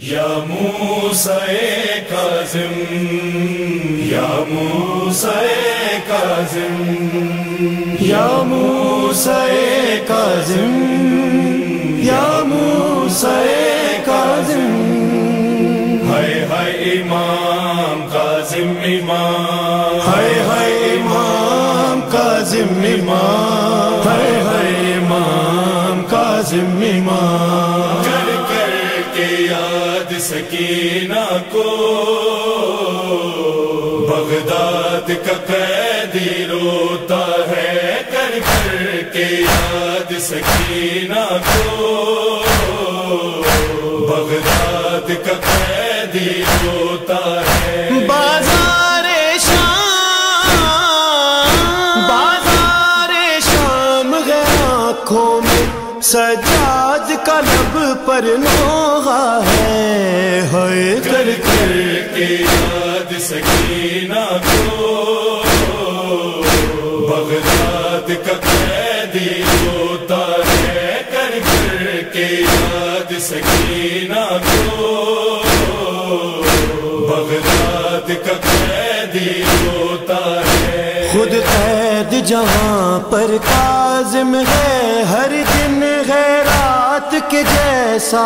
या मूसा काजिम या मूसा काजिम या मूसा काजिम। हाय हाय इमाम काजिम इमाम, हाय हाय इमाम काजिम इमाम, हाय हाय इमाम काजिम इमाम। कर कर के याद सकीना को। बगदाद का कैदी रोता है कर कर के याद सकीना को। बगदाद का सजाद का लब पर नोहा है। हाय कर कर के याद सकीना को। बगदाद का कैदी होता है। कर कर के याद सकीना को। बगदाद का कैदी होता है। खुद कैद जहाँ पर काजिम है, हर दिन के जैसा।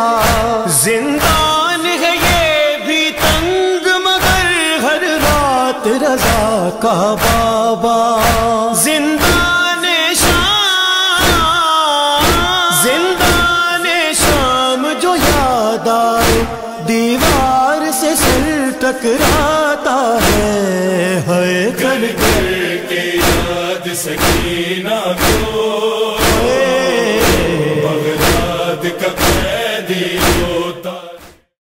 जिंदान है ये भी तंग, मगर हर रात रजा का बाबा। जिंदान शाम जिंदान शाम जो याद आए, दीवार से सिर टकराता है। हर कर कर के याद सकीना को।